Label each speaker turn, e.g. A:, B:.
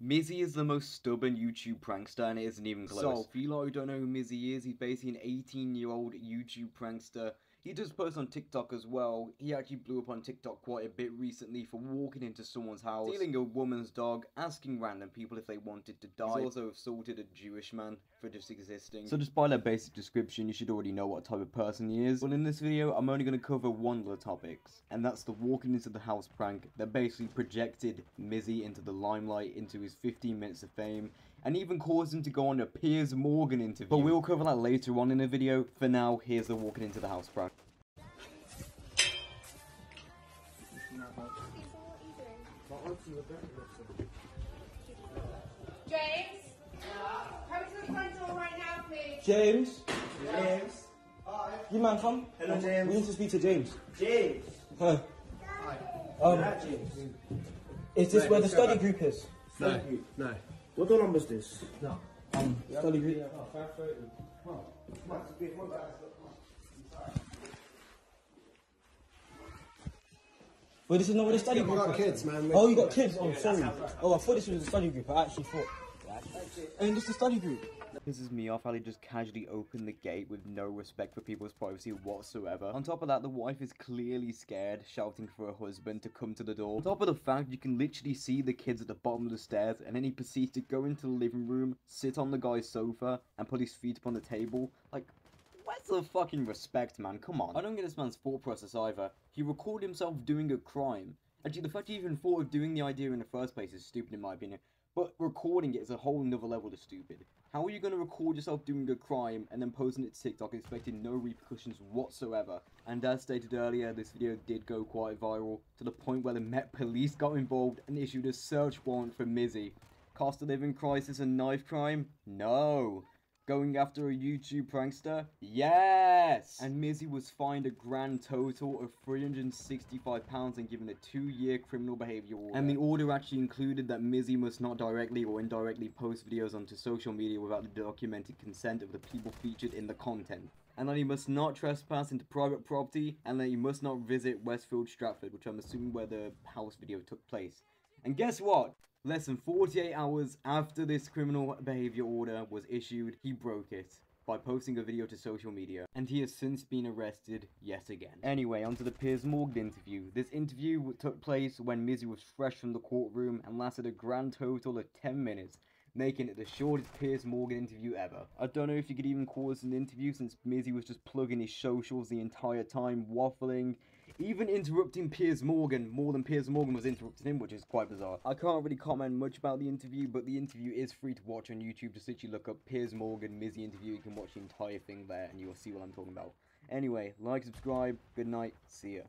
A: Mizzy is the most stubborn YouTube prankster and it isn't even close. So, for you lot who don't know who Mizzy is, he's basically an 18 year old YouTube prankster he does post on TikTok as well. He actually blew up on TikTok quite a bit recently for walking into someone's house, stealing a woman's dog, asking random people if they wanted to die. He's also assaulted a Jewish man for just existing. So just by that basic description, you should already know what type of person he is. But in this video, I'm only going to cover one of the topics, and that's the walking into the house prank that basically projected Mizzy into the limelight, into his 15 minutes of fame, and even caused him to go on a Piers Morgan interview. But we'll cover that later on in the video. For now, here's the walking into the house prank.
B: James? Come to the front door right now, please.
C: James?
D: James.
C: You man, come.
D: Hello,
C: Um,
D: James.
C: We need to speak to James.
D: James.
C: Huh.
D: Um,
C: Um,
D: that James.
C: is this
D: Right,
C: where the study
D: go.
C: group is?
D: No. No. What door number is this? No.
C: Um, study group. Wait, this is not the study group
D: got
C: is.
D: kids, man.
C: Oh, you got kids? Oh, sorry. Oh, I thought this was a study group. I actually thought. And this is the study group.
A: Pisses me off how they just casually open the gate with no respect for people's privacy whatsoever. On top of that, the wife is clearly scared, shouting for her husband to come to the door. On top of the fact, you can literally see the kids at the bottom of the stairs, and then he proceeds to go into the living room, sit on the guy's sofa, and put his feet upon the table. Like, Where's the fucking respect, man? Come on. I don't get this man's thought process either. He recorded himself doing a crime. Actually, the fact he even thought of doing the idea in the first place is stupid in my opinion. But recording it is a whole nother level of stupid. How are you going to record yourself doing a crime and then posting it to TikTok expecting no repercussions whatsoever? And as stated earlier, this video did go quite viral to the point where the Met Police got involved and issued a search warrant for Mizzy. Cost of living crisis and knife crime? No. Going after a YouTube prankster? Yes! And Mizzy was fined a grand total of £365 and given a two-year criminal behaviour order. And the order actually included that Mizzy must not directly or indirectly post videos onto social media without the documented consent of the people featured in the content. And that he must not trespass into private property, and that he must not visit Westfield Stratford, which I'm assuming where the house video took place. And guess what? Less than 48 hours after this criminal behavior order was issued, he broke it by posting a video to social media, and he has since been arrested yet again. Anyway, onto the Piers Morgan interview. This interview took place when Mizzy was fresh from the courtroom and lasted a grand total of 10 minutes, making it the shortest Piers Morgan interview ever. I don't know if you could even call this an interview since Mizzy was just plugging his socials the entire time, waffling, even interrupting Piers Morgan more than Piers Morgan was interrupting him, which is quite bizarre. I can't really comment much about the interview, but the interview is free to watch on YouTube. Just literally look up Piers Morgan Mizzy interview. You can watch the entire thing there, and you'll see what I'm talking about. Anyway, like, subscribe. Good night. See ya.